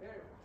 There.